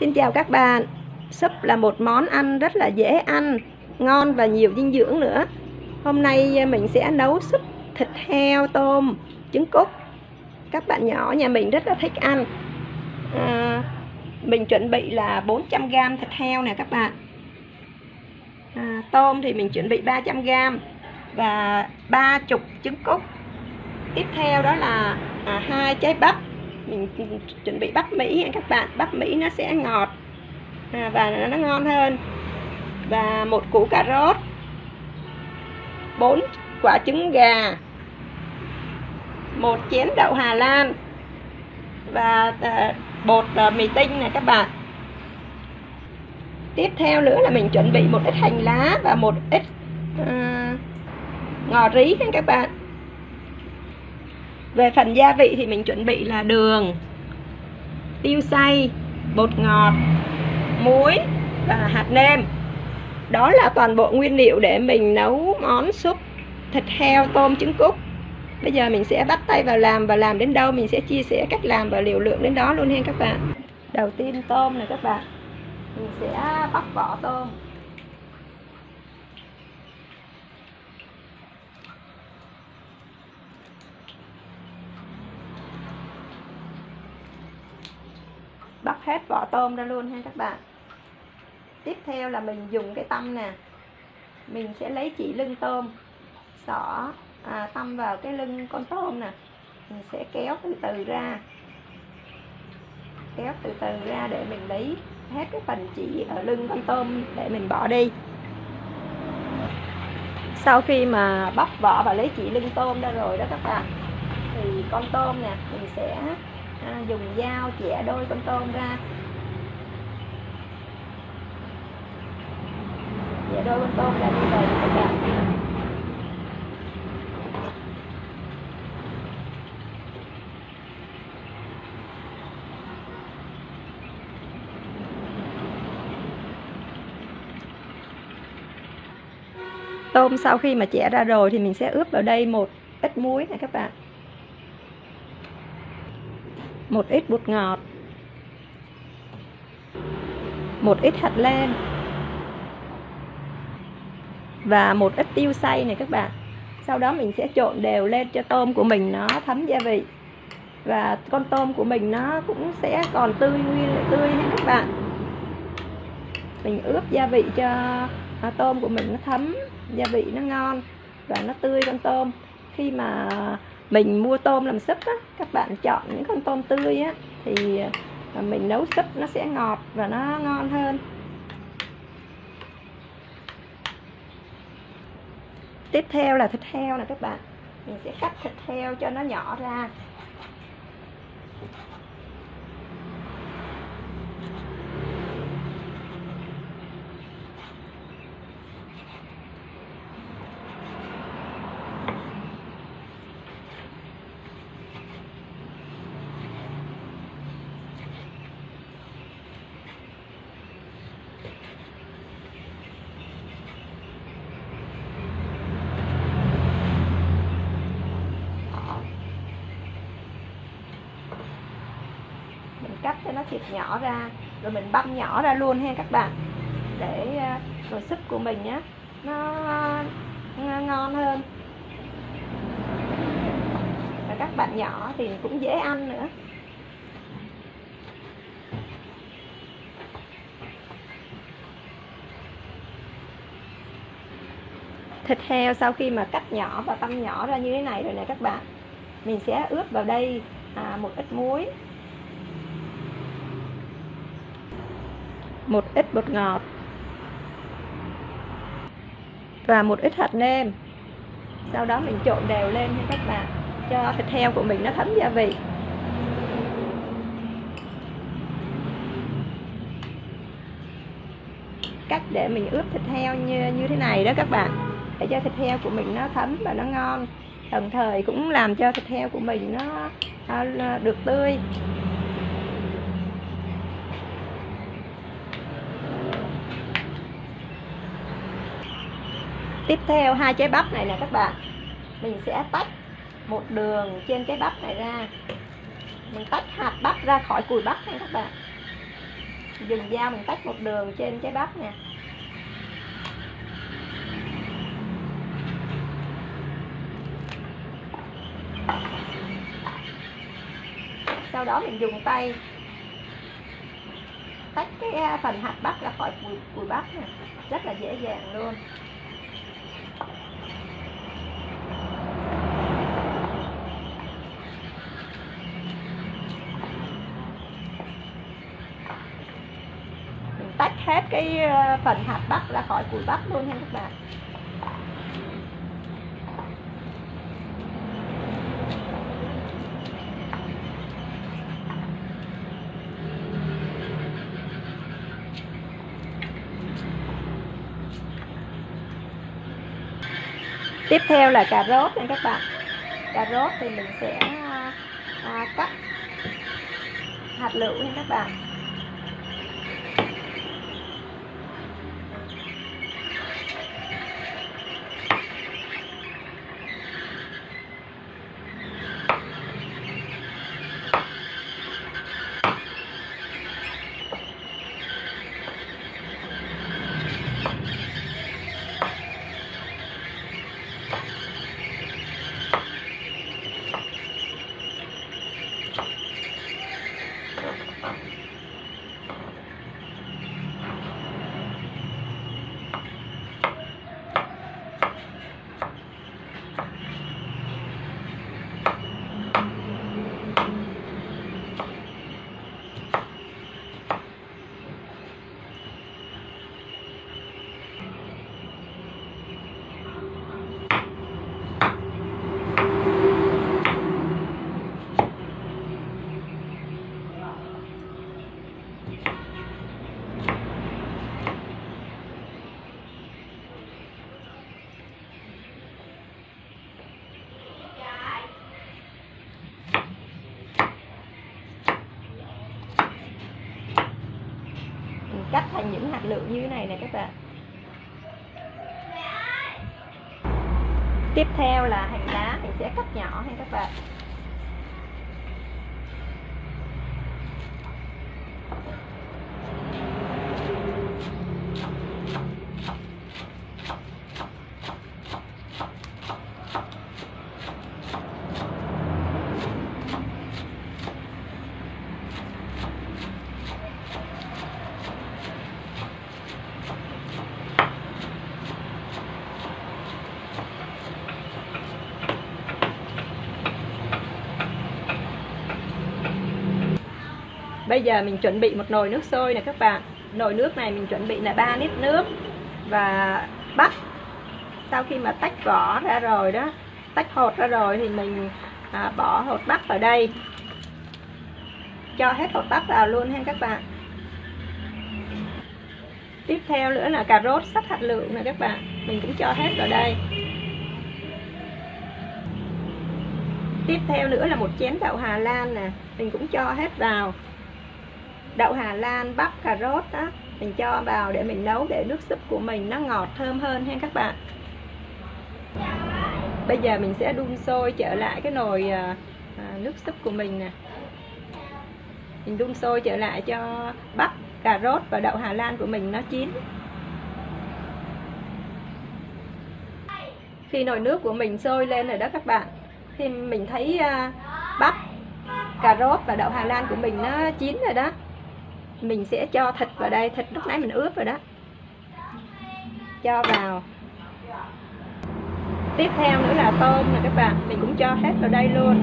Xin chào các bạn. Súp là một món ăn rất là dễ ăn Ngon và nhiều dinh dưỡng nữa. Hôm nay à, mình sẽ nấu súp thịt heo, tôm, trứng cút. Các bạn nhỏ nhà mình rất là thích ăn. À, Mình chuẩn bị là 400g thịt heo nè các bạn. À, Tôm thì mình chuẩn bị 300g Và 30 trứng cút. Tiếp theo đó là à, hai trái bắp mình chuẩn bị bắp mỹ các bạn? Bắp mỹ nó sẽ ngọt. À, và nó ngon hơn. Và một củ cà rốt. Bốn quả trứng gà. Một chén đậu Hà Lan. Và ờ, bột ờ, mì tinh này các bạn. Tiếp theo nữa là mình chuẩn bị một ít hành lá và một ít uh, ngò rí nha các bạn về phần gia vị thì mình chuẩn bị là đường, tiêu xay, bột ngọt, muối và hạt nêm. Đó là toàn bộ nguyên liệu để mình nấu món súp thịt heo, tôm, trứng cút. Bây giờ mình sẽ bắt tay vào làm và làm đến đâu mình sẽ chia sẻ cách làm và liều lượng đến đó luôn hen các bạn. Đầu tiên tôm này các bạn. Mình sẽ bóc vỏ tôm. Bắt hết vỏ tôm ra luôn ha các bạn. Tiếp theo là mình dùng cái tăm nè. Mình sẽ lấy chỉ lưng tôm xỏ à, tăm vào cái lưng con tôm nè. Mình sẽ kéo từ từ ra. Kéo từ từ ra để mình lấy hết cái phần chỉ ở lưng con tôm để mình bỏ đi. Sau khi mà bóc vỏ và lấy chỉ lưng tôm ra rồi đó các bạn thì con tôm nè mình sẽ à, dùng dao chẻ đôi con tôm ra. Chẻ đôi con tôm ra như vậy các bạn. Tôm sau khi mà chẻ ra rồi thì mình sẽ ướp vào đây một ít muối này các bạn một ít bột ngọt. Một ít hạt len. Và một ít tiêu xay này các bạn. Sau đó mình sẽ trộn đều lên cho tôm của mình nó thấm gia vị. Và con tôm của mình nó cũng sẽ còn tươi nguyên tươi nha các bạn. Mình ướp gia vị cho à, tôm của mình nó thấm gia vị nó ngon và nó tươi con tôm. Khi mà mình mua tôm làm súp á, các bạn chọn những con tôm tươi á, thì à, mình nấu súp nó sẽ ngọt và nó ngon hơn. Tiếp theo là thịt heo nè các bạn. Mình sẽ cắt thịt heo cho nó nhỏ ra. Cắt cho nó thịt nhỏ ra rồi mình băm nhỏ ra luôn ha các bạn. Để ờ, nồi súp của mình nhé nó ngon hơn. Và các bạn nhỏ thì cũng dễ ăn nữa. Thịt heo sau khi mà cắt nhỏ và băm nhỏ ra như thế này rồi nè các bạn mình sẽ ướp vào đây à, một ít muối. Một ít bột ngọt. Và một ít hạt nêm. Sau đó mình trộn đều lên nha các bạn. Cho thịt heo của mình nó thấm gia vị. Cách để mình ướp thịt heo như như thế này đó các bạn. Để cho thịt heo của mình nó thấm và nó ngon. Đồng thời cũng làm cho thịt heo của mình nó được tươi. Tiếp theo hai trái bắp này nè các bạn. Mình sẽ tách một đường trên cái bắp này ra. Mình tách hạt bắp ra khỏi cùi bắp nha các bạn. Dùng dao mình tách một đường trên trái bắp nè. Sau đó mình dùng tay tách cái phần hạt bắp ra khỏi cùi, cùi bắp nè. Rất là dễ dàng luôn mình tách hết cái ờ, phần hạt bắp ra khỏi cùi bắp luôn nha các bạn. Tiếp theo là cà rốt nha các bạn. Cà rốt thì mình sẽ à, cắt hạt lựu nha các bạn mình cắt thành những hạt lựu như thế này nè các bạn. Tiếp theo là hành lá mình sẽ cắt nhỏ hay các bạn. Bây giờ mình chuẩn bị một nồi nước sôi nè các bạn. Nồi nước này mình chuẩn bị là 3 lít nước Và bắp. Sau khi mà tách vỏ ra rồi đó Tách hột ra rồi thì mình à, bỏ hột bắp vào đây. Cho hết hột bắp vào luôn ha các bạn. Tiếp theo nữa là cà rốt sắc hạt lượng nè các bạn. Mình cũng cho hết vào đây. Tiếp theo nữa là một chén đậu Hà Lan nè. Mình cũng cho hết vào đậu Hà Lan, bắp, cà rốt đó mình cho vào để mình nấu để nước súp của mình nó ngọt thơm hơn ha các bạn. Bây giờ mình sẽ đun sôi trở lại cái nồi à, à, nước súp của mình nè. Mình đun sôi trở lại cho bắp, cà rốt và đậu Hà Lan của mình nó chín. Khi nồi nước của mình sôi lên rồi đó các bạn thì mình thấy à, bắp cà rốt và đậu Hà Lan của mình nó chín rồi đó mình sẽ cho thịt vào đây. Thịt lúc nãy mình ướp rồi đó. Cho vào. Tiếp theo nữa là tôm nè các bạn. Mình cũng cho hết vào đây luôn.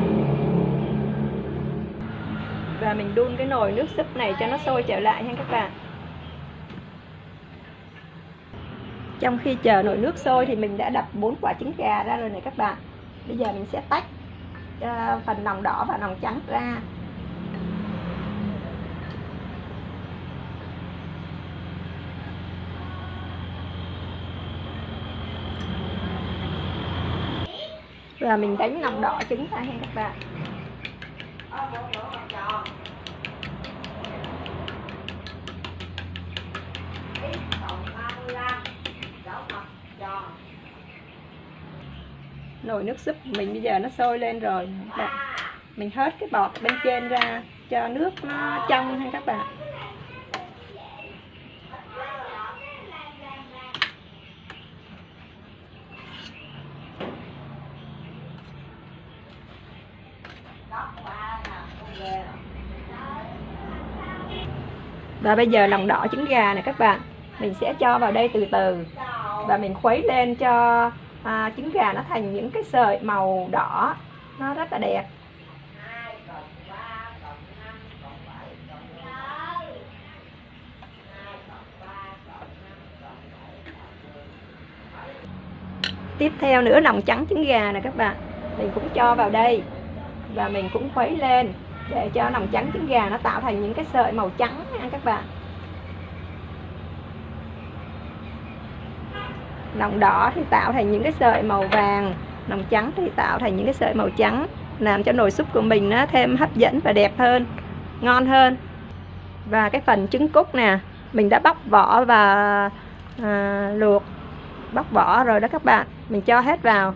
Và mình đun cái nồi nước súp này cho nó sôi trở lại nha các bạn. Trong khi chờ nồi nước sôi thì mình đã đập bốn quả trứng gà ra rồi này các bạn. Bây giờ mình sẽ tách ờ, phần lòng đỏ và lòng trắng ra. Và mình đánh lòng đỏ trứng ra nha các bạn. Nồi nước súp của mình bây giờ nó sôi lên rồi. Mình hết cái bọt bên trên ra cho nước nó trong ha các bạn. Và bây giờ lòng đỏ trứng gà này các bạn mình sẽ cho vào đây từ từ. Và mình khuấy lên cho à, trứng gà nó thành những cái sợi màu đỏ nó rất là đẹp. Tiếp theo nữa lòng trắng trứng gà này các bạn mình cũng cho vào đây. Và mình cũng khuấy lên để cho lòng trắng trứng gà nó tạo thành những cái sợi màu trắng nha các bạn. Lòng đỏ thì tạo thành những cái sợi màu vàng lòng trắng thì tạo thành những cái sợi màu trắng làm cho nồi súp của mình nó thêm hấp dẫn và đẹp hơn ngon hơn. Và cái phần trứng cút nè mình đã bóc vỏ và à, luộc bóc vỏ rồi đó các bạn. Mình cho hết vào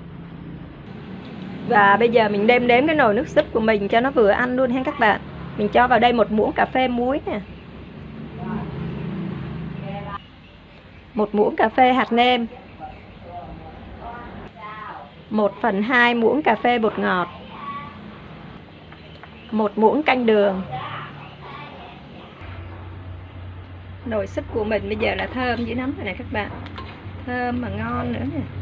và bây giờ mình đem đếm cái nồi nước súp của mình cho nó vừa ăn luôn ha các bạn. Mình cho vào đây một muỗng cà phê muối nè. Một muỗng cà phê hạt nêm. Một phần hai muỗng cà phê bột ngọt. Một muỗng canh đường. Nồi súp của mình bây giờ là thơm dữ lắm rồi này các bạn. Thơm mà ngon nữa nè.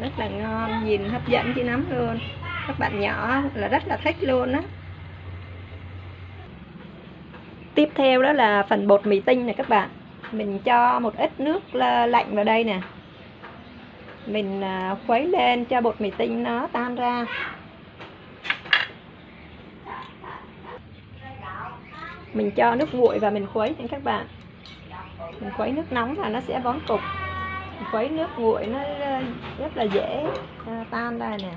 Rất là ngon, nhìn hấp dẫn chứ lắm luôn. Các bạn nhỏ là rất là thích luôn á. Tiếp theo đó là phần bột mì tinh này các bạn. Mình cho một ít nước lạnh vào đây nè. Mình à, khuấy lên cho bột mì tinh nó tan ra. Mình cho nước nguội và mình khuấy nha các bạn. Mình khuấy nước nóng là nó sẽ vón cục khuấy nước nguội nó ờ, rất là dễ ờ, tan ra nè.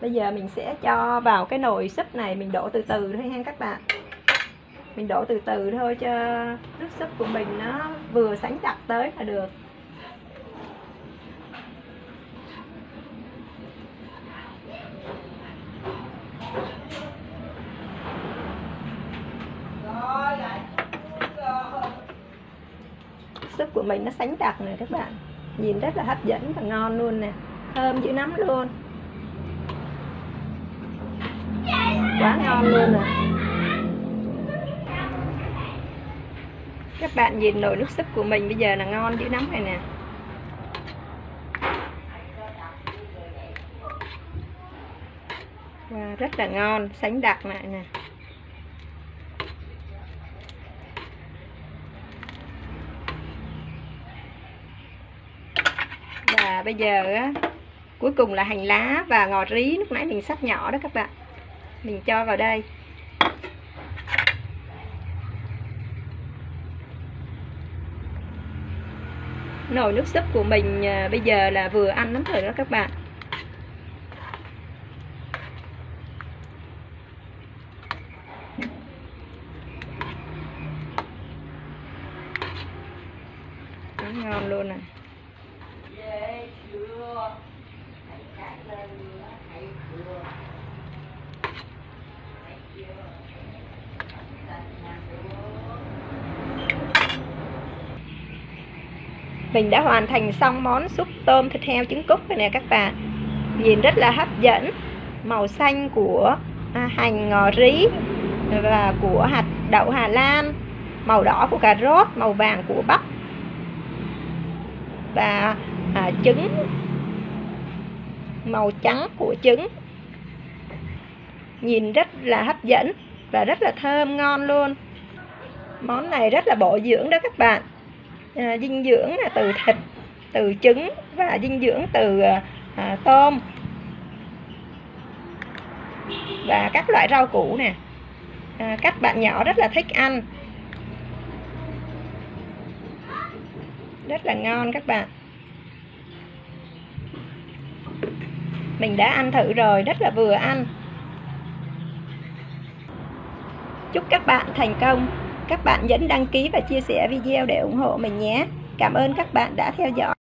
Bây giờ mình sẽ cho vào cái nồi súp này, mình đổ từ từ thôi ha các bạn. Mình đổ từ từ thôi cho nước súp của mình nó vừa sánh đặc tới là được. Súp của mình nó sánh đặc này các bạn. Nhìn rất là hấp dẫn và ngon luôn nè. Thơm dữ lắm luôn. Quá ngon luôn nè. Các bạn nhìn nồi nước súp của mình bây giờ là ngon dữ lắm này nè. Wow, rất là ngon sánh đặc lại nè và bây giờ á, cuối cùng là hành lá và ngò rí lúc nãy mình sắp nhỏ đó các bạn. Mình cho vào đây. Nồi nước súp của mình à, bây giờ là vừa ăn lắm rồi đó các bạn. Ngon luôn này mình đã hoàn thành xong món súp tôm thịt heo trứng cút rồi nè các bạn. Nhìn rất là hấp dẫn. Màu xanh của à, hành ngò rí và của hạt đậu Hà Lan. Màu đỏ của cà rốt màu vàng của bắp và à, trứng màu trắng của trứng. Nhìn rất là hấp dẫn và rất là thơm ngon luôn. Món này rất là bổ dưỡng đó các bạn. À, dinh dưỡng là từ thịt từ trứng và dinh dưỡng từ à, à tôm. Và các loại rau củ nè. À, các bạn nhỏ rất là thích ăn. Rất là ngon các bạn. Mình đã ăn thử rồi, rất là vừa ăn. Chúc các bạn thành công. Các bạn nhấn đăng ký và chia sẻ video để ủng hộ mình nhé. Cảm ơn các bạn đã theo dõi.